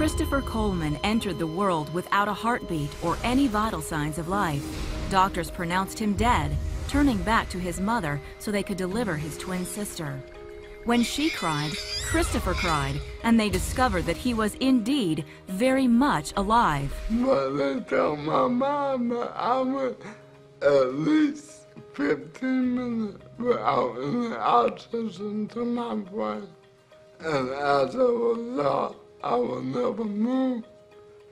Christopher Coleman entered the world without a heartbeat or any vital signs of life. Doctors pronounced him dead, turning back to his mother so they could deliver his twin sister. When she cried, Christopher cried, and they discovered that he was indeed very much alive. They told my mom I was at least 15 minutes without any oxygen to my brain. And as a result, I will never move,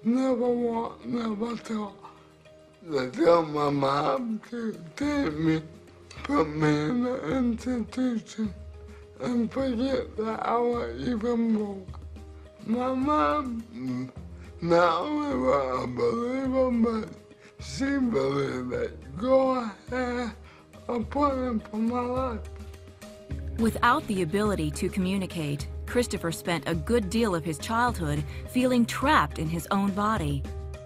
never walk, never talk. They tell my mom to take me, put me in an institution and forget that I was even born. My mom not only was a believer, but she believed that God had a plan for my life. Without the ability to communicate, Christopher spent a good deal of his childhood feeling trapped in his own body.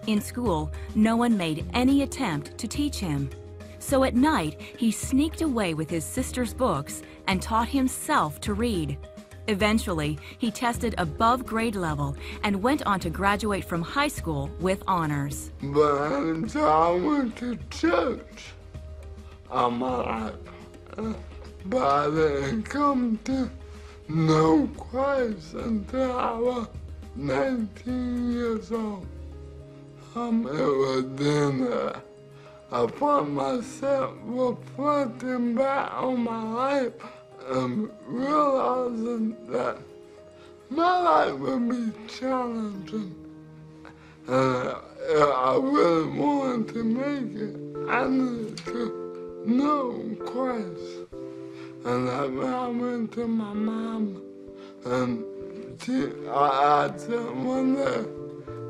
In school, no one made any attempt to teach him. So at night, he sneaked away with his sister's books and taught himself to read. Eventually, he tested above grade level and went on to graduate from high school with honors. But I went to church my life, but I didn't come to know Christ until I was 19 years old. It was then that I found myself reflecting back on my life and realizing that my life would be challenging. And I really wanted to make it, I needed to know Christ. And I, I went to my mom and she, I asked her one day,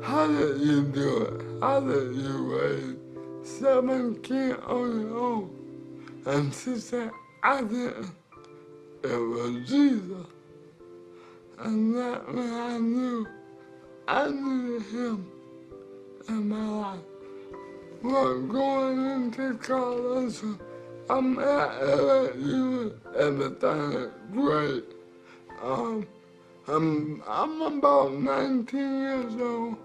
how did you do it? How did you raise seven kids on your own? And she said, I didn't. It was Jesus. And that when I knew I needed him in my life. Well, going into college, I'm at LSU, everything is great. Um, I'm, I'm about 19 years old,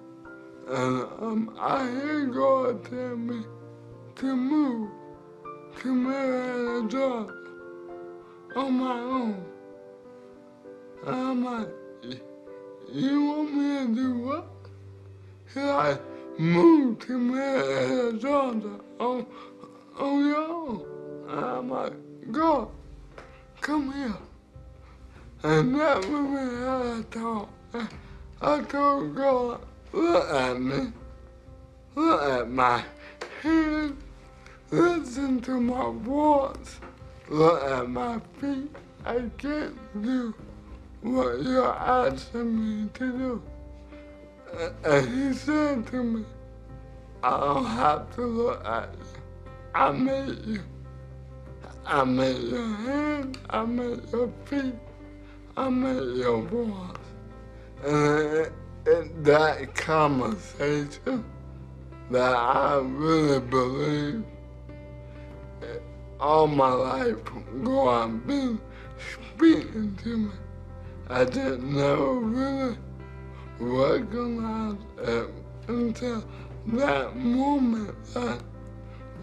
and um, I hear God tell me to move to Marietta, job on my own. And I'm like, you want me to do what? He's like, move to Marietta, job on, on your own. I'm like, God, come here. And that when I talk. I told God, look at me. Look at my hands. Listen to my voice. Look at my feet. I can't do what you're asking me to do. And he said to me, I don't have to look at you. I made you. I made your hand, I made your feet. I made your voice. Uh, and in that conversation that I really believe all my life God been speaking to me. I didn't never really recognize it until that moment that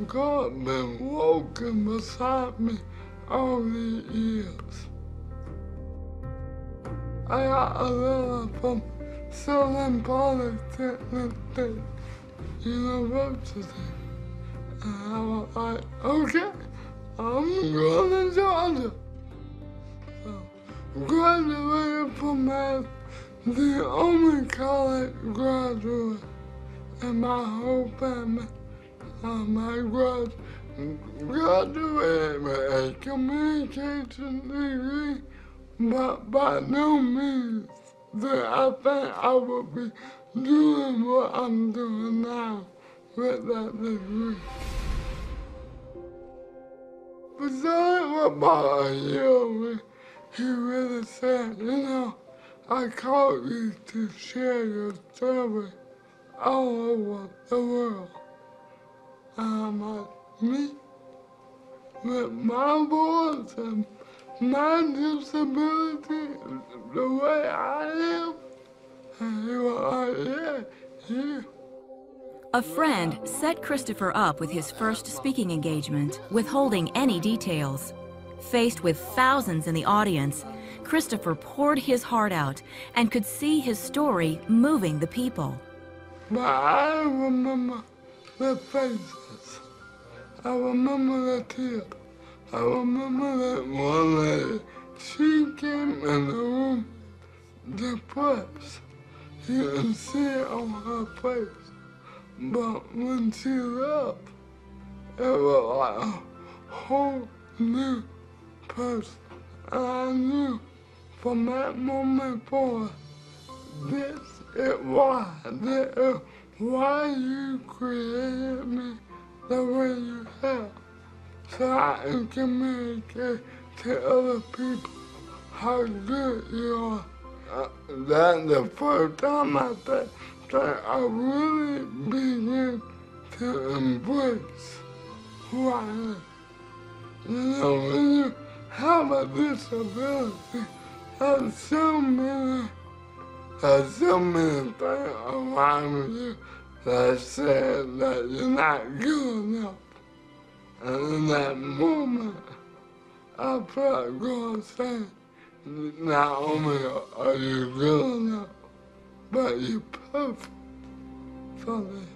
God been walking beside me all these years. I got a letter from Southern Polytechnic State University. And I was like, okay, I'm going to Georgia. So, graduated from math, the only college graduate in my whole family. Um, I grad, graduated with a communication degree, but by no means did I think I would be doing what I'm doing now with that degree. But then about a year, he really said, you know, I called you to share your story all over the world. Like, me? With my voice and my disability, the way I am? And he was A friend set Christopher up with his first speaking engagement, withholding any details. Faced with thousands in the audience, Christopher poured his heart out and could see his story moving the people. But I remember the faces. I remember the tears. I remember that one lady. She came in the room depressed. You can see it on her face. But when she left, it was like a whole new person. And I knew from that moment forward, this is why, this is why you created me the way you have. So I can communicate to other people how good you are. Uh, that's the first time I think that I really began to embrace who I am. You know, when you have a disability, there's so many, many things around you that said that you're not good enough. And in that moment, I felt God saying, not only are you good enough, but you're perfect for me.